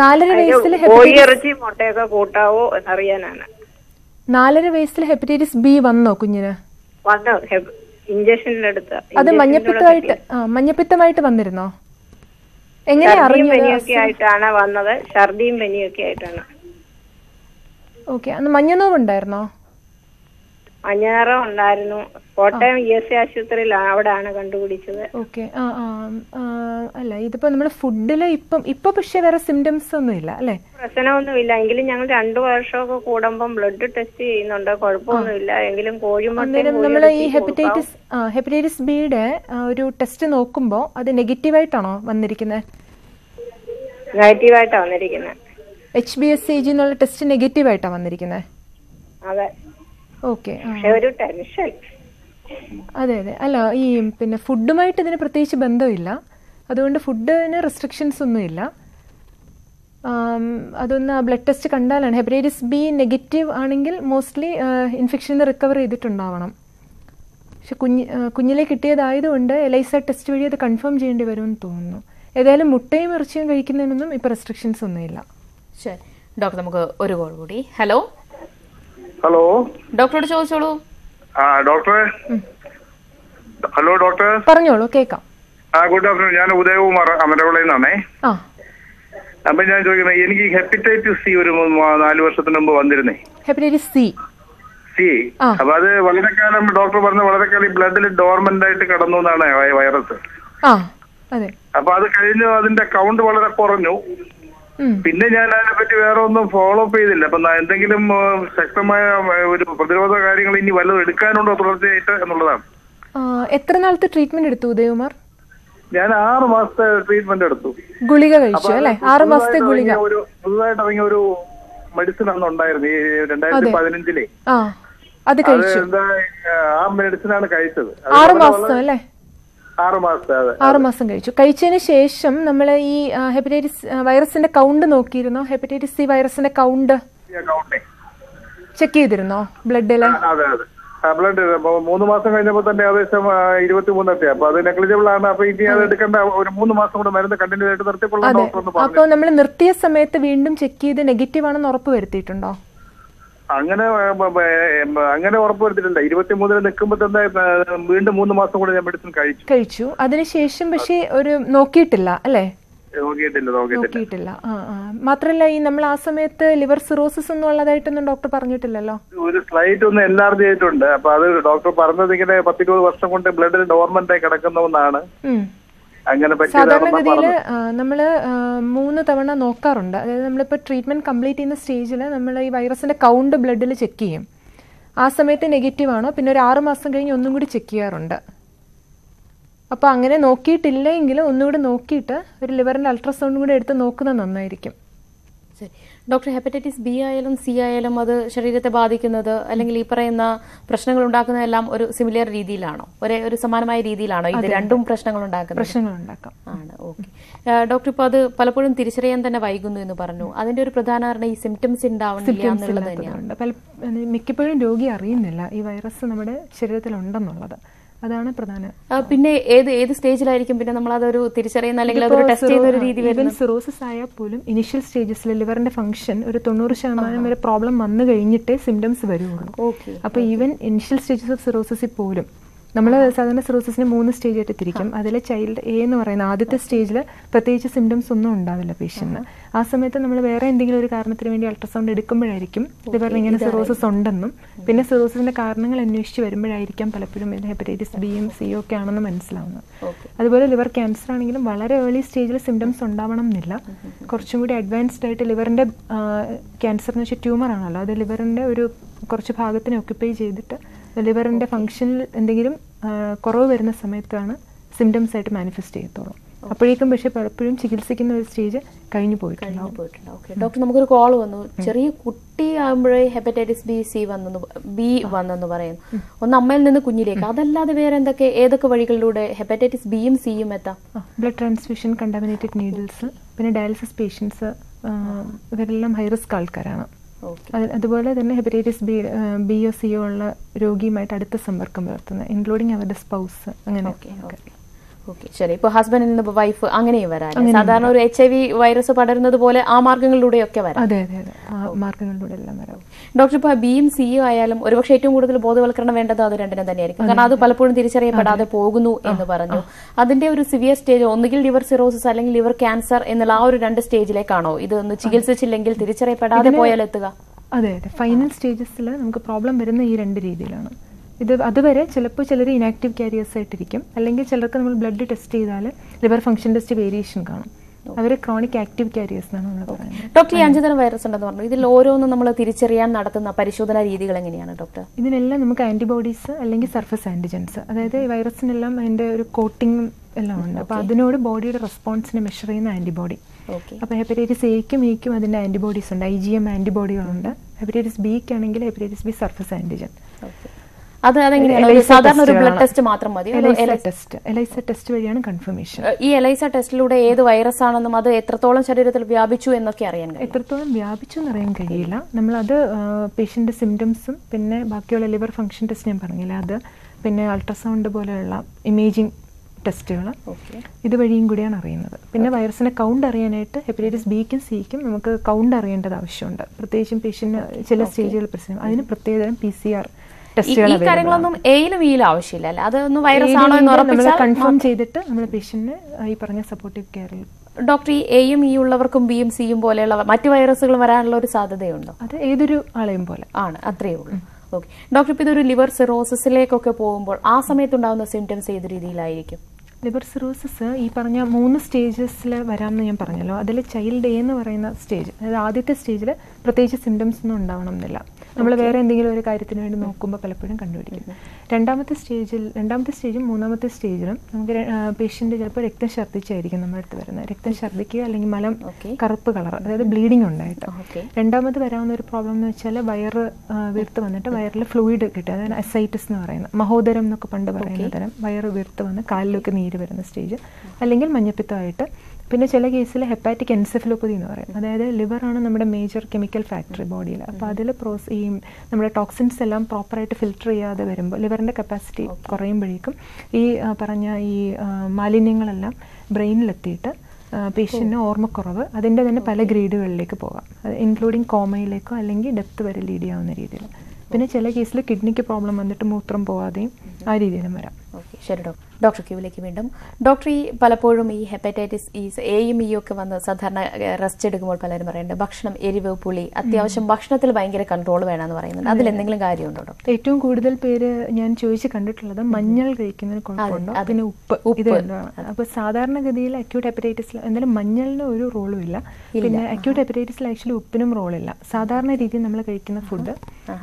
നാലര വയസ്സിൽ കോഴിയിറച്ചി മുട്ടയൊക്കെ കൂട്ടാവോ എന്നറിയാനാണ്. നാലര വയസ്സിൽ ഹെപ്പറ്റൈറ്റിസ് ബി വന്നോ കുഞ്ഞിന്? വന്നു? ഇഞ്ചക്ഷനിലെടുത്ത അത് മഞ്ഞപ്പിത്തമായിട്ട് മഞ്ഞപ്പിത്തമായിട്ട് വന്നിരുന്നോ? എങ്ങനെ അറിഞ്ഞു പനിയൊക്കെ ആയിട്ടാണ് വന്നത്. ഛർദിയും പനിയൊക്കെ ആയിട്ടാണ്. ഓക്കെ അന്ന് മഞ്ഞനോവ് ഉണ്ടായിരുന്നോ മഞ്ഞാറം ഉണ്ടായിരുന്നു. കോട്ടയം ഇ എസ് ആശുപത്രിയിലാണ് അവിടെയാണ് കണ്ടുപിടിച്ചത്. ഓക്കെ. ആ അല്ല ഇതിപ്പോ നമ്മൾ ഫുഡിൽ ഇപ്പം ഇപ്പൊ പക്ഷെ വേറെ സിംറ്റംസ് ഒന്നും ഇല്ല അല്ലെ? പ്രശ്നമൊന്നുമില്ല. എങ്കിലും ഞങ്ങൾ രണ്ടു വർഷമൊക്കെ കൂടുമ്പം ബ്ലഡ് ടെസ്റ്റ് ചെയ്യുന്നുണ്ട്. കുഴപ്പമൊന്നുമില്ല എങ്കിലും കോഴിമുട്ടയും അന്നേരം നമ്മൾ ഈ ഹെപ്പറ്റൈറ്റിസ് ഹെപ്പറ്റൈറ്റിസ് ബിയുടെ ഒരു ടെസ്റ്റ് നോക്കുമ്പോൾ അത് നെഗറ്റീവായിട്ടാണോ വന്നിരിക്കുന്നത് നെഗറ്റീവായിട്ടാണ് വന്നിരിക്കുന്നത് H B S C G എന്നുള്ള ടെസ്റ്റ് നെഗറ്റീവായിട്ടാണ് വന്നിരിക്കുന്നത് അതെ. ഓക്കെ. പക്ഷെ ഒരു ടെൻഷൻ. അതെ അതെ. അല്ല ഈ പിന്നെ ഫുഡുമായിട്ട് ഇതിന് പ്രത്യേകിച്ച് ബന്ധമില്ല. അതുകൊണ്ട് ഫുഡിന് റെസ്ട്രിക്ഷൻസ് ഒന്നുമില്ല. ഇല്ല അതൊന്ന് ആ ബ്ലഡ് ടെസ്റ്റ് കണ്ടാലാണ്. ഹെപ്പറ്റൈറ്റിസ് ബി നെഗറ്റീവ് ആണെങ്കിൽ മോസ്റ്റ്ലി ഇൻഫെക്ഷൻ റിക്കവർ ചെയ്തിട്ടുണ്ടാവണം. പക്ഷെ കുഞ്ഞ് കുഞ്ഞിലെ കിട്ടിയതായതുകൊണ്ട് എലൈസ ടെസ്റ്റ് വഴി അത് കൺഫേം ചെയ്യേണ്ടി വരുമെന്ന് തോന്നുന്നു. ഏതായാലും മുട്ടയും ഇറച്ചിയും കഴിക്കുന്നതിനൊന്നും ഇപ്പോൾ റെസ്ട്രിക്ഷൻസ് ഒന്നുമില്ല. ശരി. ഡോക്ടർ നമുക്ക് ഒരു കോൾ കൂടി. Hello hello? ഡോക്ടറോട് ചോദിച്ചോളൂ. ആ ഡോക്ടറെ? ഹലോ ഡോക്ടർ പറഞ്ഞോളൂ കേക്കാം ആ ഗുഡ് ആഫ്റ്റർനൂൺ. ഞാൻ ഉദയകുമാർ അമരവിളയിൽ നിന്നാണേ. അപ്പൊ ഞാൻ ചോദിക്കുന്നത് എനിക്ക് ഹെപ്പറ്റൈറ്റിസ് സി ഒരു നാല് വർഷത്തിന് മുമ്പ് വന്നിരുന്നേ. Hepatitis C. സി. അപ്പൊ അത് വളരെ കാലം ഡോക്ടർ പറഞ്ഞ വളരെ കാലം ബ്ലഡിൽ ഡോർമെന്റ് ആയിട്ട് കിടന്നു എന്നാണ് വൈറസ്. അപ്പൊ അത് കഴിഞ്ഞു അതിന്റെ കൗണ്ട് വളരെ കുറഞ്ഞു. പിന്നെ ഞാൻ അതിനെപ്പറ്റി വേറെ ഒന്നും ഫോളോ അപ്പ് ചെയ്തില്ല. അപ്പൊ എന്തെങ്കിലും ശക്തമായ ഒരു പ്രതിരോധ കാര്യങ്ങൾ ഇനി വല്ലതും എടുക്കാനുണ്ടോ തുടർച്ചയായിട്ട് എന്നുള്ളതാണ്. എത്ര നാളത്തെ ട്രീറ്റ്മെന്റ് എടുത്തു ഉദയകുമാർ? ഞാൻ ആറ് മാസത്തെ ട്രീറ്റ്മെന്റ് എടുത്തു. ഗുളിക കഴിച്ചു അല്ലെ? ആറ് മാസത്തെ ഗുളിക. ഒരു പുതുതായിട്ട് ഇറങ്ങിയ ഒരു മെഡിസിൻ അന്ന് ഉണ്ടായിരുന്നു. ഈ രണ്ടായിരത്തി പതിനഞ്ചിലെ. ആ അത് കഴിച്ചു. ആ മെഡിസിനാണ് കഴിച്ചത്. ആറ് മാസം അല്ലേ? ആറ് മാസത്തെ അതെ ആറ് മാസം കഴിച്ചു. കഴിച്ചതിന് ശേഷം നമ്മൾ ഈ ഹെപ്പറ്റൈറ്റിസ് വൈറസിന്റെ കൗണ്ട് നോക്കിയിരുന്നോ? ഹെപ്പറ്റൈറ്റിസ് സി വൈറസിന്റെ കൗണ്ട് ചെക്ക് ചെയ്തിരുന്നോ ബ്ലഡിൽ ബ്ലഡ് മൂന്ന് മാസം കഴിഞ്ഞപ്പോൾ തന്നെ ഏകദേശം ഇരുപത്തി മൂന്നൊക്കെ അപ്പൊ അത് നെഗ്ലിജിബിൾ ആണ്. അപ്പൊ ഇനി അത് എടുക്കേണ്ട. ഒരു മൂന്ന് മാസം കൂടെ മരുന്ന് കണ്ടിന്യൂ ആയിട്ട് നിർത്തിക്കൊള്ളാം അപ്പൊ നമ്മൾ നിർത്തിയ സമയത്ത് വീണ്ടും ചെക്ക് ചെയ്ത് നെഗറ്റീവ് ആണെന്ന് ഉറപ്പ് വരുത്തിയിട്ടുണ്ടോ? അങ്ങനെ അങ്ങനെ ഉറപ്പുവരുത്തിട്ടുണ്ട് വരുത്തിയിട്ടില്ല ഇരുപത്തി മൂന്നിന് നിൽക്കുമ്പോൾ തന്നെ വീണ്ടും മൂന്ന് മാസം കൂടെ ഞാൻ മെഡിസിൻ കഴിച്ചു. കഴിച്ചു. അതിനുശേഷം പക്ഷേ ഒരു നോക്കിയിട്ടില്ല അല്ലേ? നോക്കിയിട്ടില്ല മാത്രല്ല ഈ നമ്മൾ ആ സമയത്ത് ലിവർ സിറോസിസ് ഒന്നും ഉള്ളതായിട്ടൊന്നും ഡോക്ടർ പറഞ്ഞിട്ടില്ലല്ലോ? ഒരു സ്ലൈറ്റ് ഒന്ന് എൻലാർജ് ചെയ്തിട്ടുണ്ട് അപ്പൊ അത് ഡോക്ടർ പറഞ്ഞത് ഇങ്ങനെ പത്തിരുപത് വർഷം കൊണ്ട് ബ്ലഡിൽ ഡോർമെന്റ് ആയി കിടക്കുന്നതെന്നാണ് ഉം. അങ്ങനെ സാധാരണഗതിയിൽ നമ്മൾ മൂന്ന് തവണ നോക്കാറുണ്ട്. അതായത് നമ്മളിപ്പോൾ ട്രീറ്റ്മെന്റ് കംപ്ലീറ്റ് ചെയ്യുന്ന സ്റ്റേജിൽ നമ്മൾ ഈ വൈറസിന്റെ കൗണ്ട് ബ്ലഡിൽ ചെക്ക് ചെയ്യും. ആ സമയത്ത് നെഗറ്റീവ് ആണോ? പിന്നെ ഒരു ആറ് മാസം കഴിഞ്ഞ് ഒന്നും കൂടി ചെക്ക് ചെയ്യാറുണ്ട്. അപ്പോൾ അങ്ങനെ നോക്കിയിട്ടില്ലെങ്കിൽ ഒന്നുകൂടി നോക്കിയിട്ട് ഒരു ലിവറിന്റെ അൾട്രാസൗണ്ടും കൂടി എടുത്ത് നോക്കുന്നത് നന്നായിരിക്കും. ഡോക്ടർ ഹെപ്പറ്റൈറ്റിസ് ബി ആയാലും സി ആയാലും അത് ശരീരത്തെ ബാധിക്കുന്നത് അല്ലെങ്കിൽ ഈ പറയുന്ന പ്രശ്നങ്ങൾ ഉണ്ടാക്കുന്നതെല്ലാം ഒരു സിമിലർ രീതിയിലാണോ? ഒരേ ഒരു സമാനമായ രീതിയിലാണോ? ഇത് രണ്ടും പ്രശ്നങ്ങൾ ഉണ്ടാക്കുന്നത്? പ്രശ്നങ്ങൾ ഉണ്ടാക്കാം. ആണ് ഓക്കെ ഡോക്ടർ ഇപ്പോൾ അത് പലപ്പോഴും തിരിച്ചറിയാൻ തന്നെ വൈകുന്നു എന്ന് പറഞ്ഞു. അതിന്റെ ഒരു പ്രധാന കാരണം ഈ സിംറ്റംസ് ഉണ്ടാവുന്നില്ല എന്നുള്ളത് തന്നെയാണ്. മിക്കപ്പോഴും രോഗി അറിയുന്നില്ല ഈ വൈറസ് നമ്മുടെ ശരീരത്തിൽ ഉണ്ടെന്നുള്ളത് അതാണ് പ്രധാനം. പിന്നെ ഏത് ഏത് സ്റ്റേജിലായിരിക്കും പിന്നെ നമ്മൾ അതൊരു തിരിച്ചറിയുന്ന അല്ലെങ്കിൽ അതൊരു ടെസ്റ്റ് ചെയ്യുന്ന ഒരു രീതി സിറോസിസ് ആയാൽ പോലും ഇനിഷ്യൽ സ്റ്റേജസിൽ ലിവറിന്റെ ഫംഗ്ഷൻ ഒരു തൊണ്ണൂറ് ശതമാനം വരെ പ്രോബ്ലം വന്നു കഴിഞ്ഞിട്ടേ സിംറ്റംസ് വരുള്ളൂ അപ്പൊ ഈവൻ ഇനിഷ്യൽ സ്റ്റേജസ് ഓഫ് സിറോസിസിൽ പോലും നമ്മൾ സാധാരണ സിറോസിസിനെ മൂന്ന് സ്റ്റേജ് ആയിട്ട് തിരിക്കും. അതിൽ ചൈൽഡ് എ എന്ന് പറയുന്ന ആദ്യത്തെ സ്റ്റേജിൽ പ്രത്യേകിച്ച് സിംറ്റംസ് ഒന്നും ഉണ്ടാവില്ല പേഷ്യന്റിന് ആ. സമയത്ത് നമ്മൾ വേറെ എന്തെങ്കിലും ഒരു കാരണത്തിന് വേണ്ടി അൾട്രാസൗണ്ട് എടുക്കുമ്പോഴായിരിക്കും. ഇത് പറഞ്ഞ ഇങ്ങനെ സിറോസിസ് ഉണ്ടെന്നും. പിന്നെ സിറോസിസിന്റെ കാരണങ്ങൾ അന്വേഷിച്ച് വരുമ്പോഴായിരിക്കാം പലപ്പോഴും ഇതിന് ഹെപ്പറ്റൈറ്റിസ് ബിയും സി ഒക്കെ ആണെന്ന് മനസ്സിലാവുന്നത്. അതുപോലെ ലിവർ ക്യാൻസർ ആണെങ്കിലും വളരെ ഏർലി സ്റ്റേജിൽ സിംറ്റംസ് ഉണ്ടാവണം എന്നില്ല. കുറച്ചും കൂടി അഡ്വാൻസ്ഡ് ആയിട്ട് ലിവറിന്റെ ക്യാൻസർ എന്ന് വെച്ചാൽ ട്യൂമർ ആണല്ലോ. അത് ലിവറിന്റെ ഒരു കുറച്ച് ഭാഗത്തിനെ ഒക്യുപ്പൈ ചെയ്തിട്ട് ലിവറിന്റെ ഫംഗ്ഷനിൽ എന്തെങ്കിലും കുറവ് വരുന്ന സമയത്താണ് സിംറ്റംസ് ആയിട്ട് മാനിഫെസ്റ്റ് ചെയ്യത്തുള്ളൂ. അപ്പോഴേക്കും പക്ഷെ പലപ്പോഴും ചികിത്സിക്കുന്ന ഒരു സ്റ്റേജ് കഴിഞ്ഞു പോയിട്ടുണ്ടാവും. പോയിട്ടുണ്ട് ഡോക്ടർ നമുക്കൊരു കോൾ വന്നു. ചെറിയ കുട്ടി ആകുമ്പോഴേ ഹെപ്പറ്റൈറ്റിസ് ബി സി വന്നെന്ന് ബി വന്നെന്ന് പറയുന്നു. ഒന്ന് അമ്മയിൽ നിന്ന് കുഞ്ഞിലേക്ക്. അതല്ലാതെ വേറെ എന്തൊക്കെ ഏതൊക്കെ വഴികളിലൂടെ ഹെപ്പറ്റൈറ്റിസ് ബിയും സിയും എത്താം? ബ്ലഡ് ട്രാൻസ്മിഷൻ കണ്ടാമിനേറ്റഡ് നീഡിൽസ് പിന്നെ ഡയാലിസിസ് പേഷ്യൻസ് ഇവരെല്ലാം ഹൈ റിസ്ക് ആൾക്കാരാണ്. അതുപോലെ തന്നെ ഹെപ്പറ്റൈറ്റിസ് ബി ബി ഒ ഉള്ള രോഗിയുമായിട്ട് അടുത്ത സമ്പർക്കം പുലർത്തുന്നത് ഇൻക്ലൂഡിങ് അവരുടെ സ്പൗസ് അങ്ങനെ ഓക്കെ ശരി. ഇപ്പൊ ഹസ്ബൻഡിൽ നിന്ന് വൈഫ് അങ്ങനെയും വരാം. സാധാരണ ഒരു എച്ച് ഐ വി വൈറസ് പടരുന്നത് പോലെ ആ മാർഗങ്ങളിലൂടെയൊക്കെ വരാം. അതെ അതെ അതെ. ആ മാർഗങ്ങളിലൂടെ എല്ലാം വരാം. ഡോക്ടർ ഇപ്പൊ ബിയും സിയും ആയാലും ഒരുപക്ഷെ ഏറ്റവും കൂടുതൽ ബോധവൽക്കരണം വേണ്ടത് അത് രണ്ടിനും തന്നെയായിരിക്കും. കാരണം അത് പലപ്പോഴും തിരിച്ചറിയപ്പെടാതെ പോകുന്നു എന്ന് പറഞ്ഞു. അതിന്റെ ഒരു സിവിയർ സ്റ്റേജ് ഒന്നുകിൽ ലിവർ സിറോസിസ് അല്ലെങ്കിൽ ലിവർ ക്യാൻസർ എന്നുള്ള ആ ഒരു രണ്ട് സ്റ്റേജിലേക്കാണോ ഇത് ഒന്ന് ചികിത്സിച്ചില്ലെങ്കിൽ തിരിച്ചറിയപ്പെടാതെ പോയാൽ എത്തുക? അതെ അതെ. ഫൈനൽ സ്റ്റേജസിൽ നമുക്ക് പ്രോബ്ലം വരുന്ന ഈ രണ്ട് രീതിയിലാണ്. ഇത് അതുവരെ ചിലപ്പോൾ ചിലർ ഇനാക്റ്റീവ് കാരിയേഴ്സ് ആയിട്ടിരിക്കും. അല്ലെങ്കിൽ ചിലർക്ക് നമ്മൾ ബ്ലഡ് ടെസ്റ്റ് ചെയ്താൽ ലിവർ ഫംഗ്ഷൻ ടെസ്റ്റ് വേരിയേഷൻ കാണും. അവർ ക്രോണിക് ആക്റ്റീവ് കാരിയേഴ്സ് എന്നാണ് നമ്മൾ പറയുന്നത്. ഡോക്ടർ ഈ അഞ്ചു തരം വൈറസ് ഉണ്ടെന്ന് പറഞ്ഞു. ഇതിൽ ഓരോന്നും നമ്മൾ തിരിച്ചറിയാൻ നടത്തുന്ന പരിശോധനാ രീതികൾ എങ്ങനെയാണ് ഡോക്ടർ ഇതിനെല്ലാം നമുക്ക് ആന്റിബോഡീസ് അല്ലെങ്കിൽ സർഫസ് ആന്റിജൻസ് അതായത് ഈ വൈറസിനെല്ലാം അതിന്റെ ഒരു കോട്ടിംഗ് എല്ലാം ഉണ്ട്. അപ്പോൾ അതിനോട് ബോഡിയുടെ റെസ്പോൺസിനെ മെഷർ ചെയ്യുന്ന ആന്റിബോഡി ഓക്കെ അപ്പോൾ ഹെപ്പറ്റൈറ്റിസ് എക്കും ഇക്കും അതിന്റെ ആന്റിബോഡീസ് ഉണ്ട്. ഐ ജി എം ആന്റിബോഡികളുണ്ട് ഹെപ്പറ്റൈറ്റിസ് ബിക്ക് ആണെങ്കിൽ ഹെപ്പറ്റൈറ്റിസ് ബി സർഫസ് ആന്റിജൻ അത് അതെങ്ങനെയാണ്? സാധാരണ ഒരു ബ്ലഡ് ടെസ്റ്റ് മാത്രം മതി. ടെസ്റ്റ്. എലൈസ ടെസ്റ്റ് വഴിയാണ് കൺഫർമേഷൻ ഈ എലൈസ ടെസ്റ്റിലൂടെ ഏത് വൈറസ് ആണെന്നും അത് എത്രത്തോളം ശരീരത്തിൽ വ്യാപിച്ചു എന്നൊക്കെ അറിയാൻ എത്രത്തോളം വ്യാപിച്ചു എന്നറിയാൻ കഴിയില്ല. നമ്മളത് പേഷ്യന്റ് സിംറ്റംസും പിന്നെ ബാക്കിയുള്ള ലിവർ ഫംഗ്ഷൻ ടെസ്റ്റ് ഞാൻ പറഞ്ഞില്ല? അത് പിന്നെ അൾട്രാസൗണ്ട് പോലെയുള്ള ഇമേജിംഗ് ടെസ്റ്റുകൾ ഇത് ഇതുവഴിയും കൂടിയാണ് അറിയുന്നത്. പിന്നെ വൈറസിനെ കൗണ്ട് അറിയാനായിട്ട് ഹെപ്പറ്റൈറ്റിസ് ബിക്കും സിക്കും നമുക്ക് കൗണ്ട് അറിയേണ്ടത് ആവശ്യമുണ്ട്. പ്രത്യേകിച്ചും പേഷ്യന് ചില സ്റ്റേജുകൾ പ്രശ്നം. അതിന് പ്രത്യേകതരം പി സി ആർ ടെസ്റ്റുകൾ ഈ കാര്യങ്ങളൊന്നും എയിലും ഈയിലും ആവശ്യമില്ല അല്ലേ? അതൊന്ന് വൈറസ് ആണോ എന്ന് കൺഫേം ചെയ്തിട്ട് നമ്മൾ പേഷ്യന്റിന് ഈ പറഞ്ഞ സപ്പോർട്ടീവ് കെയറിൽ ഡോക്ടർ ഈ എയും ഇ ഉള്ളവർക്കും ബിയും സിയും പോലെയുള്ള മറ്റു വൈറസുകൾ വരാനുള്ള ഒരു സാധ്യതയുണ്ടോ? അത് ഏതൊരു ആളെയും പോലെ. ആണ്. അത്രയേ ഉള്ളൂ. ഓക്കെ ഡോക്ടർ ഇപ്പൊ ഇതൊരു ലിവർ സിറോസിസിലേക്കൊക്കെ പോകുമ്പോൾ ആ സമയത്തുണ്ടാകുന്ന സിംറ്റംസ് ഏത് രീതിയിലായിരിക്കും? ലിവർ സിറോസിസ് ഈ പറഞ്ഞ മൂന്ന് സ്റ്റേജസിൽ വരാമെന്ന് ഞാൻ പറഞ്ഞല്ലോ. അതിൽ ചൈൽഡ് എന്ന് പറയുന്ന സ്റ്റേജ് അതായത് ആദ്യത്തെ സ്റ്റേജിൽ പ്രത്യേകിച്ച് സിംറ്റംസ് ഒന്നും ഉണ്ടാവണം എന്നില്ല. നമ്മൾ വേറെ എന്തെങ്കിലും ഒരു കാര്യത്തിന് വേണ്ടി നോക്കുമ്പോൾ പലപ്പോഴും കണ്ടുപിടിക്കും. രണ്ടാമത്തെ സ്റ്റേജിൽ രണ്ടാമത്തെ സ്റ്റേജും മൂന്നാമത്തെ സ്റ്റേജിലും നമുക്ക് പേഷ്യന്റ് ചിലപ്പോൾ രക്തം ഛർദ്ദിച്ചായിരിക്കും നമ്മുടെ അടുത്ത് വരുന്നത്. രക്തം ഛർദ്ദിക്കുക അല്ലെങ്കിൽ മലം. കറുപ്പ് കളർ അതായത് ബ്ലീഡിംഗ് ഉണ്ടായിട്ട്. രണ്ടാമത് വരാവുന്ന ഒരു പ്രോബ്ലം എന്ന് വെച്ചാൽ വയറ് വീർത്ത് വന്നിട്ട് വയറിൽ ഫ്ലൂയിഡ് കിട്ടുക. അതായത് അസൈറ്റിസ് എന്ന് പറയുന്നത്. മഹോദരം എന്നൊക്കെ പണ്ട് പറയുന്ന തരം. വയറ് വീർത്ത് വന്ന് കാലിലൊക്കെ നീര് വരുന്ന സ്റ്റേജ് അല്ലെങ്കിൽ മഞ്ഞപ്പിത്തമായിട്ട് പിന്നെ ചില കേസിൽ ഹെപ്പാറ്റിക് എൻസെഫലോപ്പതി എന്ന് പറയും. അതായത് ലിവറാണ് നമ്മുടെ മേജർ കെമിക്കൽ ഫാക്ടറി ബോഡിയിൽ അപ്പോൾ അതിൽ പ്രോസ് ഈ നമ്മുടെ ടോക്സിൻസ് എല്ലാം പ്രോപ്പറായിട്ട് ഫിൽറ്റർ ചെയ്യാതെ വരുമ്പോൾ ലിവറിന്റെ കപ്പാസിറ്റി കുറയുമ്പോഴേക്കും ഈ പറഞ്ഞ ഈ മാലിന്യങ്ങളെല്ലാം ബ്രെയിനിലെത്തിയിട്ട് പേഷ്യന്റിന് ഓർമ്മക്കുറവ് അതിന്റെ തന്നെ പല ഗ്രേഡുകളിലേക്ക് പോകാം. ഇൻക്ലൂഡിങ് കോമയിലേക്കോ അല്ലെങ്കിൽ ഡെപ്ത് വരെ ലീഡ് ചെയ്യാവുന്ന രീതിയിൽ പിന്നെ ചില കേസിൽ കിഡ്നിക്ക് പ്രോബ്ലം വന്നിട്ട് മൂത്രം പോവാതെയും ആ രീതിയിലും വരാം. ഓക്കെ ശരി ഡോക്ടർ. ഡോക്ടർ ക്യൂവിലേക്ക് വീണ്ടും. ഡോക്ടർ ഈ പലപ്പോഴും ഈ ഹെപ്പറ്റൈറ്റിസ് ഈ എയും ഇ ഒക്കെ വന്ന് സാധാരണ റെസ്റ്റ് എടുക്കുമ്പോൾ പലരും പറയുന്നുണ്ട് ഭക്ഷണം എരിവ് പുളി അത്യാവശ്യം ഭക്ഷണത്തിൽ ഭയങ്കര കൺട്രോൾ വേണമെന്ന് പറയുന്നുണ്ട്. അതിൽ എന്തെങ്കിലും കാര്യമുണ്ടോ ഡോക്ടർ? ഏറ്റവും കൂടുതൽ പേര് ഞാൻ ചോദിച്ച് കണ്ടിട്ടുള്ളത് മഞ്ഞൾ കഴിക്കുന്നതിന് കുഴപ്പമുണ്ടോ. പിന്നെ ഉപ്പ് ഉപ്പ്. അപ്പൊ സാധാരണഗതിയിൽ അക്യൂട്ട് ഹെപ്പറ്റൈറ്റിസിൽ എന്തായാലും മഞ്ഞളിന് ഒരു റോളും ഇല്ല. പിന്നെ അക്യൂട്ട് ഹെപ്പറ്റൈറ്റിസിൽ ആക്ച്വലി ഉപ്പിനും റോളില്ല സാധാരണ രീതിയിൽ നമ്മൾ കഴിക്കുന്ന ഫുഡ്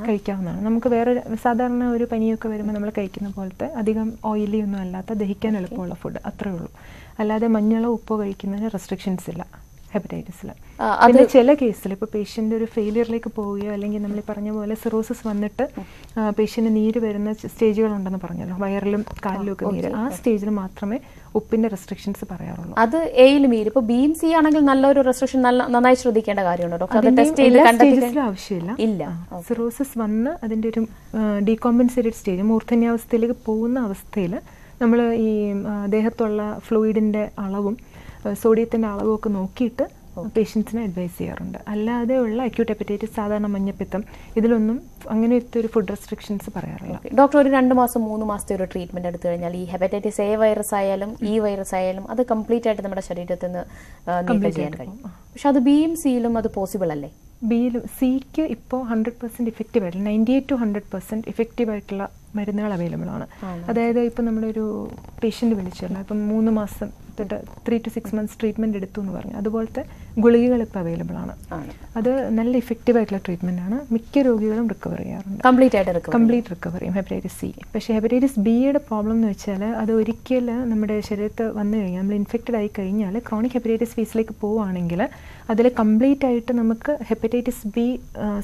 കഴിക്കാവുന്നതാണ്. നമുക്ക് വേറെ സാധാരണ ഒരു പനിയൊക്കെ വരുമ്പോൾ നമ്മൾ കഴിക്കുന്ന പോലത്തെ അധികം ഓയിലി ഒന്നും അല്ലാത്ത ദഹിക്കാൻ എളുപ്പമുള്ള ഫുഡ് അത്രയേ ഉള്ളൂ. അല്ലാതെ മഞ്ഞളോ ഉപ്പോ കഴിക്കുന്നതിന് റെസ്ട്രിക്ഷൻസ് ഇല്ല. ഹെപ്പറ്റൈറ്റിസിൽ പിന്നെ ചില കേസിൽ ഇപ്പോൾ പേഷ്യന്റ് ഒരു ഫെയിലിയറിലേക്ക് പോവുകയോ അല്ലെങ്കിൽ നമ്മൾ ഈ പറഞ്ഞ പോലെ സിറോസിസ് വന്നിട്ട് പേഷ്യന്റ് നീര് വരുന്ന സ്റ്റേജുകളുണ്ടെന്ന് പറഞ്ഞല്ലോ വയറിലും കാലിലും ഒക്കെ നീര്. ആ സ്റ്റേജിൽ മാത്രമേ ഉപ്പിന്റെ റെസ്ട്രിക്ഷൻസ് പറയാറുള്ളൂ. അത് എയിലും ഇപ്പോൾ ബി എം സി ആണെങ്കിൽ നല്ലൊരു റെസ്ട്രിക്ഷൻ നല്ല നന്നായി ശ്രദ്ധിക്കേണ്ട കാര്യമാണ് ഡോക്ടർ? ആവശ്യമില്ല. ഇല്ല. സിറോസിസ് വന്ന് അതിന്റെ ഒരു ഡീകോമ്പൻസേറ്റഡ് സ്റ്റേജ് മൂർധന്യാവസ്ഥയിലേക്ക് പോകുന്ന അവസ്ഥയിൽ നമ്മൾ ഈ ദേഹത്തുള്ള ഫ്ലൂയിഡിന്റെ അളവും സോഡിയത്തിന്റെ അളവൊക്കെ നോക്കിയിട്ട് പേഷ്യൻസിനെ അഡ്വൈസ് ചെയ്യാറുണ്ട്. അല്ലാതെ ഉള്ള അക്യൂട്ട് ഹെപ്പറ്റൈറ്റിസ് സാധാരണ മഞ്ഞപ്പിത്തം ഇതിലൊന്നും അങ്ങനത്തെ ഒരു ഫുഡ് റെസ്ട്രിക്ഷൻസ് പറയാറില്ല. ഡോക്ടർ ഒരു രണ്ട് മാസം മൂന്ന് മാസത്തെ ഒരു ട്രീറ്റ്മെന്റ് എടുത്തു കഴിഞ്ഞാൽ ഈ ഹെപ്പറ്റൈറ്റിസ് എ വൈറസ് ആയാലും ഈ വൈറസ് ആയാലും അത് കംപ്ലീറ്റ് ആയിട്ട് നമ്മുടെ ശരീരത്തിൽ നിന്ന് കംപ്ലീറ്റ് നീക്കം ചെയ്യാൻ കഴിയും. പക്ഷെ അത് ബിയും സിയിലും അത് പോസിബിൾ അല്ലേ? ബിയിലും സിക്ക് ഇപ്പോൾ ഹൺഡ്രഡ് പെർസെന്റ് ഇഫക്റ്റീവ് ആയിട്ടുള്ള ninety eight to hundred percent effective ആയിട്ടുള്ള മരുന്നുകൾ അവൈലബിൾ ആണ്. അതായത് ഇപ്പം ഒരു പേഷ്യന്റ് വിളിച്ചിരുന്നു. ഇപ്പം മൂന്ന് മാസം തൊട്ട് three to six months treatment എടുത്തു എന്ന് പറഞ്ഞു. അതുപോലത്തെ ഗുളികകൾ ഇപ്പോൾ അവൈലബിൾ ആണ്. അത് നല്ല ഇഫക്റ്റീവ് ആയിട്ടുള്ള ട്രീറ്റ്മെന്റ് ആണ്. മിക്ക രോഗികളും റിക്കവർ ചെയ്യാറുണ്ട്. കംപ്ലീറ്റ് ആയിട്ട് കംപ്ലീറ്റ് റിക്കവർ ചെയ്യും. ഹെപ്പറ്റൈറ്റിസ് സി പക്ഷേ ഹെപ്പറ്റൈറ്റിസ് ബിയുടെ പ്രോബ്ലം എന്ന് വെച്ചാൽ അത് ഒരിക്കൽ നമ്മുടെ ശരീരത്ത് വന്നു കഴിഞ്ഞാൽ നമ്മൾ ഇൻഫെക്റ്റഡ് ആയി കഴിഞ്ഞാൽ ക്രോണിക് ഹെപ്പറ്റൈറ്റിസ് ഫീസിലേക്ക് പോവുകയാണെങ്കിൽ അതിൽ കംപ്ലീറ്റ് ആയിട്ട് നമുക്ക് hepatitis B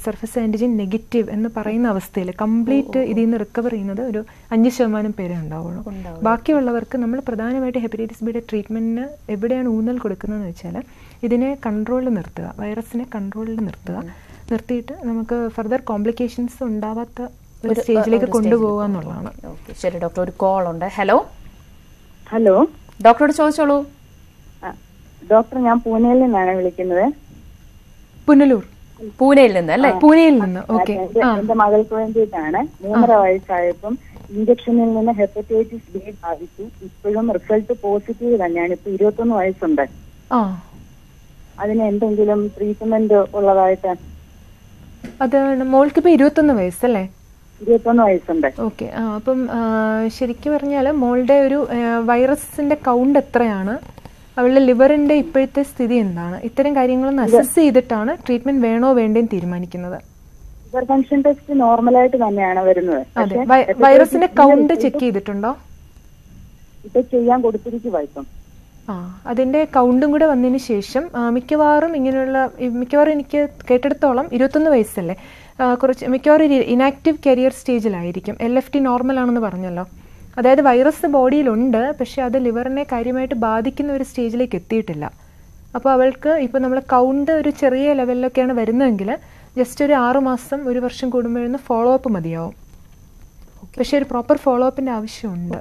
surface antigen negative എന്ന് പറയുന്ന അവസ്ഥയിൽ കംപ്ലീറ്റ് ഇതിൽ നിന്ന് റിക്കവർ ചെയ്യുന്നത് ഒരു അഞ്ച് ശതമാനം പേരെ ഉണ്ടാവുള്ളൂ. ബാക്കിയുള്ളവർക്ക് നമ്മൾ പ്രധാനമായിട്ട് ഹെപ്പറ്റൈറ്റിസ് ബിയുടെ ട്രീറ്റ്മെന്റിന് എവിടെയാണ് ഊന്നൽ കൊടുക്കുന്നതെന്ന് വെച്ചാൽ ഇതിനെ കൺട്രോളിൽ നിർത്തുക വൈറസിനെ കൺട്രോളിൽ നിർത്തുക നിർത്തിയിട്ട് നമുക്ക് ഫർദർ കോംപ്ലിക്കേഷൻസ് ഉണ്ടാവാത്ത ഒരു സ്റ്റേജിലേക്ക് കൊണ്ടുപോകുക എന്നുള്ളതാണ്. ശരി ഡോക്ടർ ഒരു കോൾ ഉണ്ട്. ഹലോ ഹലോ ഡോക്ടറോട് ചോദിച്ചോളൂ. ഡോക്ടർ ഞാൻ പൂനെയിൽ നിന്നാണ് വിളിക്കുന്നത്. പുനലൂർ. പൂനെയിൽ നിന്ന് അല്ലേ? പൂനെയിൽ നിന്ന്. ഓക്കെ. എന്റെ മകൾക്ക് വേണ്ടിയിട്ടാണ് മൂന്നര വയസ്സായപ്പം ഇഞ്ചക്ഷനിൽ നിന്ന് ഹെപ്പറ്റൈറ്റിസ് ബി ബാധിച്ചു. ഇപ്പോഴും റിസൾട്ട് പോസിറ്റീവ് തന്നെയാണ്. ഇപ്പൊ ഇരുപത്തൊന്ന് വയസ്സുണ്ട്. ആ. അതിന് എന്തെങ്കിലും ട്രീറ്റ്മെന്റ് ഉള്ളതായിട്ട്? അത് ഇപ്പൊ ഇരുപത്തൊന്ന് വയസ്സല്ലേ? ഇരുപത്തൊന്ന് വയസ്സുണ്ട്. ഓക്കെ. അപ്പം ശരിക്കും പറഞ്ഞാൽ മോളുടെ ഒരു വൈറസിന്റെ കൗണ്ട് എത്രയാണ്? അവളുടെ ലിവറിന്റെ ഇപ്പോഴത്തെ സ്ഥിതി എന്താണ്? ഇത്തരം കാര്യങ്ങളൊന്ന് അസസ് ചെയ്തിട്ടാണ് ട്രീറ്റ്മെന്റ് വേണോ വേണ്ടേന്ന് തീരുമാനിക്കുന്നത്. ലിവർ ഫംഗ്ഷൻ ടെസ്റ്റ് നോർമലായിട്ട് തന്നെയാണ് വരുന്നത്. അതെ. വൈറസിന്റെ കൗണ്ട് ചെക്ക് ചെയ്തിട്ടുണ്ടോ? ഇപ്പൊ ചെയ്യാൻ കൊടുത്തിരിക്കുവാ ഇപ്പം ആ അതിന്റെ കൗണ്ടും കൂടെ വന്നതിന് ശേഷം മിക്കവാറും ഇങ്ങനെയുള്ള മിക്കവാറും എനിക്ക് കേട്ടെടുത്തോളം ഇരുപത്തൊന്ന് വയസ്സല്ലേ? കുറച്ച് മിക്കവാറും ഇനാക്റ്റീവ് കരിയർ സ്റ്റേജിലായിരിക്കും എൽ എഫ് ടി നോർമൽ ആണെന്ന് പറഞ്ഞല്ലോ. അതായത് വൈറസ് ബോഡിയിലുണ്ട് പക്ഷേ അത് ലിവറിനെ കാര്യമായിട്ട് ബാധിക്കുന്ന ഒരു സ്റ്റേജിലേക്ക് എത്തിയിട്ടില്ല. അപ്പോൾ അവൾക്ക് ഇപ്പോൾ നമ്മൾ കൗണ്ട് ഒരു ചെറിയ ലെവലിലൊക്കെയാണ് വരുന്നതെങ്കിൽ ജസ്റ്റ് ഒരു ആറുമാസം ഒരു വർഷം കൂടുമ്പോഴൊന്ന് ഫോളോ അപ്പ് മതിയാവും. പക്ഷേ ഒരു പ്രോപ്പർ ഫോളോ അപ്പിന്റെ ആവശ്യമുണ്ട്.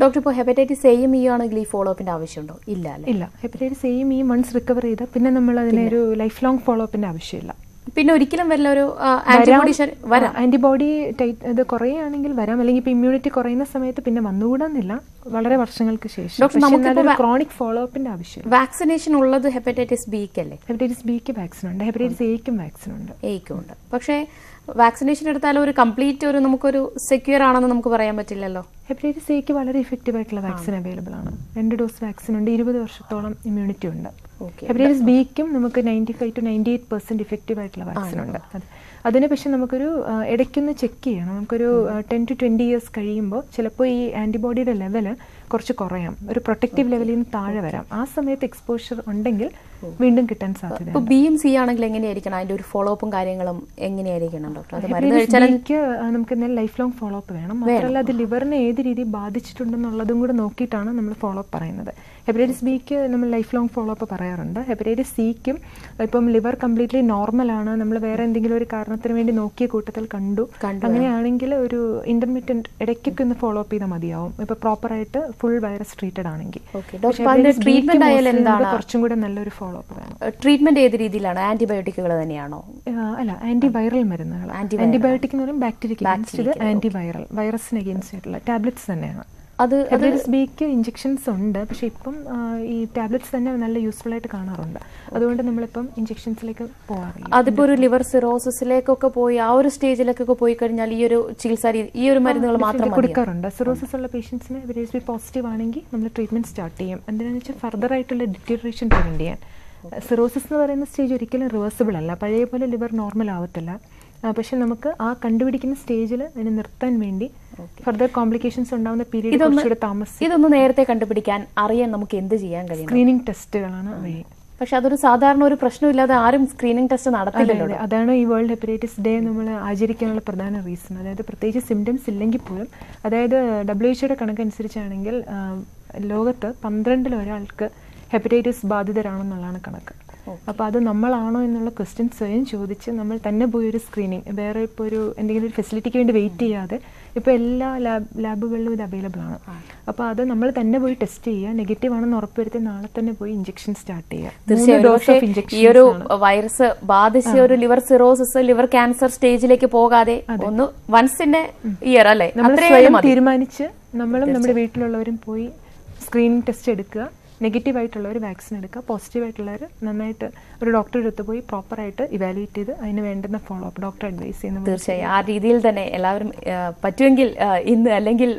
ഡോക്ടർ ഇപ്പോൾ ഹെപ്പറ്റൈറ്റിസ് എയും ഇ ആണെങ്കിൽ ഈ ഫോളോ അപ്പിന്റെ ആവശ്യമുണ്ടോ? ഇല്ല ഇല്ല. ഹെപ്പറ്റൈറ്റിസ് എയും ഈ മൺസ് റിക്കവർ ചെയ്താൽ പിന്നെ നമ്മൾ അതിനൊരു ഒരു ലൈഫ് ലോങ് ഫോളോ അപ്പിന്റെ ആവശ്യമില്ല. പിന്നെ ഒരിക്കലും വരില്ല ഒരു ആന്റിബോഡി വരാം. ആന്റിബോഡി ടൈറ്റ് ഇത് കുറയുകയാണെങ്കിൽ വരാം. അല്ലെങ്കിൽ ഇപ്പൊ ഇമ്മ്യൂണിറ്റി കുറയുന്ന സമയത്ത് പിന്നെ വന്നുകൂടാന്നില്ല. വളരെ വർഷങ്ങൾക്ക് ശേഷം. ക്രോണിക് ഫോളോ അപ്പിന്റെ ആവശ്യം വാക്സിനേഷൻ ഉള്ളത് ഹെപ്പറ്റൈറ്റിസ് ബിക്ക് അല്ലേ ഹെപ്പറ്റൈറ്റിസ് ബിക്ക് വാക്സിൻ ഉണ്ട്. ഹെപ്പറ്റൈറ്റിസ് എക്കും വാക്സിൻ ഉണ്ട്. എയ്ക്കും ഉണ്ട്. പക്ഷേ വാക്സിനേഷൻ എടുത്താൽ ഒരു കംപ്ലീറ്റ് ഒരു നമുക്കൊരു സെക്യൂർ ആണെന്ന് നമുക്ക് പറയാൻ പറ്റില്ലല്ലോ? ഹെപ്പറ്റൈറ്റിസ് എക്ക് വളരെ ഇഫക്റ്റീവ് ആയിട്ടുള്ള വാക്സിൻ അവൈലബിൾ ആണ്. രണ്ട് ഡോസ് വാക്സിൻ ഉണ്ട് ഇരുപത് വർഷത്തോളം ഇമ്മ്യൂണിറ്റി ഉണ്ട്. ഹെപ്പറ്റൈറ്റിസ് ബിക്കും നമുക്ക് ninety five to ninety eight percent effective ആയിട്ടുള്ള വാക്സിൻ ഉണ്ട്. അതെ അതിന് പക്ഷെ നമുക്കൊരു ഇടയ്ക്കൊന്ന് ചെക്ക് ചെയ്യണം. നമുക്കൊരു ടെൻ ടു ട്വന്റി ഇയേഴ്സ് കഴിയുമ്പോൾ ചിലപ്പോൾ ഈ ആന്റിബോഡിയുടെ ലെവൽ കുറച്ച് കുറയാം. ഒരു പ്രൊട്ടക്റ്റീവ് ലെവലിൽ നിന്ന് താഴെ വരാം. ആ സമയത്ത് എക്സ്പോഷർ ഉണ്ടെങ്കിൽ വീണ്ടും കിട്ടാൻ സാധ്യത ബി എം സി ആണെങ്കിൽ എങ്ങനെയായിരിക്കണം? അതിന്റെ ഒരു ഫോളോ അപ്പും കാര്യങ്ങളും എങ്ങനെയായിരിക്കണം ഡോക്ടർ ബിക്ക് നമുക്ക് ലൈഫ് ലോങ് ഫോളോ അപ്പ് വേണം. മാത്രമല്ല അത് ലിവറിനെ ഏത് രീതിയിൽ ബാധിച്ചിട്ടുണ്ടെന്നുള്ളതും കൂടെ നോക്കിയിട്ടാണ് നമ്മൾ ഫോളോ അപ്പ് പറയുന്നത് ഹെപ്പറ്റൈറ്റിസ് ബിക്ക് നമ്മൾ ലൈഫ് ലോങ് ഫോളോ അപ്പ് പറയാറുണ്ട് ഹെപ്പറ്റൈറ്റിസ് സിക്കും ഇപ്പം ലിവർ കംപ്ലീറ്റ്ലി നോർമൽ ആണ്. നമ്മൾ വേറെ എന്തെങ്കിലും ഒരു കാരണത്തിന് വേണ്ടി നോക്കിയ കൂട്ടത്തിൽ കണ്ടു. കണ്ടു, അങ്ങനെയാണെങ്കിൽ ഒരു ഇന്റർമീഡിയറ്റ് ഇടയ്ക്കൊക്കെ ഒന്ന് ഫോളോ അപ്പ് ചെയ്താൽ മതിയാവും. ഇപ്പൊ പ്രോപ്പറായിട്ട് ഫുൾ വൈറസ് ട്രീറ്റഡ് ആണെങ്കിൽ. ട്രീറ്റ്മെന്റ് എന്താണ്? കുറച്ചും കൂടെ നല്ലൊരു ഫോളോ അപ്പ് വേണം ട്രീറ്റ്മെന്റ് ഏത് രീതിയിലാണ്? ആന്റിബയോട്ടിക്കുകൾ തന്നെയാണോ? അല്ല ആന്റിവൈറൽ മരുന്നുകൾ. ആന്റിബയോട്ടിക് എന്ന് പറയുമ്പോൾ ബാക്ടീരിയക്ക് ആന്റിവൈറൽ വൈറസിന് അഗേൻസ്റ്റ് ആയിട്ടുള്ള ടാബ്ലറ്റ്സ് തന്നെയാണ്. അത് ഹെപ്പറ്റൈറ്റിസ് ബിക്ക് ഇഞ്ചെക്ഷൻസ് ഉണ്ട്. പക്ഷെ ഇപ്പം ഈ ടാബ്ലറ്റ്സ് തന്നെ നല്ല യൂസ്ഫുൾ ആയിട്ട് കാണാറുണ്ട്. അതുകൊണ്ട് നമ്മളിപ്പം ഇഞ്ചെക്ഷൻസിലേക്ക് പോകാറില്ല അതിപ്പോ ഒരു ലിവർ സിറോസിസിലേക്കൊക്കെ പോയി ആ ഒരു സ്റ്റേജിലേക്കൊക്കെ പോയി കഴിഞ്ഞാൽ ഈ ഒരു ചികിത്സ രീതി ഈ ഒരു മരുന്നുകൾ മാത്രം മതി കൊടുക്കാറുണ്ട്. സിറോസിസ് ഉള്ള പേഷ്യൻസിന് ഹെപ്പറ്റൈറ്റിസ് ബി പോസിറ്റീവ് ആണെങ്കിൽ നമ്മൾ ട്രീറ്റ്മെന്റ് സ്റ്റാർട്ട് ചെയ്യും. എന്തിനാന്ന് വെച്ചാൽ ഫർദർ ആയിട്ടുള്ള ഡിറ്റീറിയേഷൻ പ്രിവെന്റ് ചെയ്യാൻ. സിറോസിസ് എന്ന് പറയുന്ന സ്റ്റേജ് ഒരിക്കലും റിവേഴ്സിബിൾ അല്ല. പഴയ പോലെ ലിവർ നോർമൽ ആവത്തില്ല. പക്ഷെ നമുക്ക് ആ കണ്ടുപിടിക്കുന്ന സ്റ്റേജിൽ അതിനെ നിർത്താൻ വേണ്ടി ഫർദർ കോംപ്ലിക്കേഷൻസ് ഉണ്ടാവുന്ന പീരീഡ് ഇതൊന്ന് കുറച്ചുകൂടെ താമസിക്കും ഇതൊന്ന് നേരത്തെ കണ്ടുപിടിക്കാൻ അറിയാൻ നമുക്ക് എന്ത് ചെയ്യാൻ കഴിയും സ്ക്രീനിങ് ടെസ്റ്റുകളാണ് വഴി പക്ഷെ അതൊരു സാധാരണ ഒരു പ്രശ്നമില്ലാതെ ആരും സ്ക്രീനിങ് ടെസ്റ്റ് നടത്തില്ലല്ലോ. അതാണ് ഈ വേൾഡ് ഹെപ്പറ്റൈറ്റിസ് ഡേ നമ്മൾ ആചരിക്കാനുള്ള പ്രധാന റീസൺ അതായത് പ്രത്യേകിച്ച് സിംറ്റംസ് ഇല്ലെങ്കിൽ പോലും അതായത് ഡബ്ല്യു എച്ച്ഒയുടെ കണക്കനുസരിച്ചാണെങ്കിൽ ലോകത്ത് പന്ത്രണ്ടിൽ ഒരാൾക്ക് ഹെപ്പറ്റൈറ്റിസ് ബാധിതരാണെന്നുള്ളതാണ് കണക്ക്. അപ്പോൾ അത് നമ്മളാണോ എന്നുള്ള ക്വസ്റ്റ്യൻ സ്വയം ചോദിച്ച് നമ്മൾ തന്നെ പോയി ഒരു സ്ക്രീനിങ് വേറെ ഇപ്പോൾ ഒരു എന്തെങ്കിലും ഒരു ഫെസിലിറ്റിക്ക് വേണ്ടി വെയിറ്റ് ചെയ്യാതെ ഇപ്പോൾ എല്ലാ ലാബ് ലാബുകളിലും ഇത് അവൈലബിൾ ആണ്. അപ്പോൾ അത് നമ്മൾ തന്നെ പോയി ടെസ്റ്റ് ചെയ്യുക. നെഗറ്റീവ് ആണെന്ന് ഉറപ്പുവരുത്തി നാളെ തന്നെ പോയി ഇഞ്ചക്ഷൻ സ്റ്റാർട്ട് ചെയ്യുക. തീർച്ചയായും. ഈ ഒരു വൈറസ് ബാധിച്ച ഒരു ലിവർ സിറോസിസ് ലിവർ ക്യാൻസർ സ്റ്റേജിലേക്ക് പോകാതെ ഒന്ന് വൺസിന്റെ ഇയർ അല്ലേ? നമ്മൾ. തീരുമാനിച്ച് നമ്മളും നമ്മുടെ വീട്ടിലുള്ളവരും പോയി സ്ക്രീനിങ് ടെസ്റ്റ് എടുക്കുക. നെഗറ്റീവ് ആയിട്ടുള്ളവർ വാക്സിൻ എടുക്കുക. പോസിറ്റീവ് ആയിട്ടുള്ളവർ നന്നായിട്ട് ഒരു ഡോക്ടറുടെ അടുത്ത് പോയി പ്രോപ്പറായിട്ട് ഇവാലുവേറ്റ് ചെയ്ത് അതിന് വേണ്ടുന്ന ഫോളോ അപ്പ് ഡോക്ടർ അഡ്വൈസ് ചെയ്യുന്നത് തീർച്ചയായും. ആ രീതിയിൽ തന്നെ എല്ലാവരും പറ്റുമെങ്കിൽ ഇന്ന് അല്ലെങ്കിൽ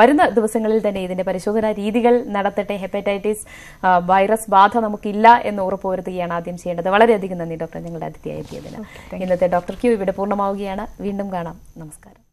വരുന്ന ദിവസങ്ങളിൽ തന്നെ ഇതിന്റെ പരിശോധനാ രീതികൾ നടത്തട്ടെ. ഹെപ്പറ്റൈറ്റിസ് വൈറസ് ബാധ നമുക്കില്ല എന്ന് ഉറപ്പുവരുത്തുകയാണ് ആദ്യം ചെയ്യേണ്ടത്. വളരെയധികം നന്ദി ഡോക്ടർ ഞങ്ങളുടെ അതിഥിയായി എത്തിയതിന്. ഇന്നത്തെ ഡോക്ടർ ക്യൂ ഇവിടെ പൂർണമാവുകയാണ്. വീണ്ടും കാണാം. നമസ്കാരം.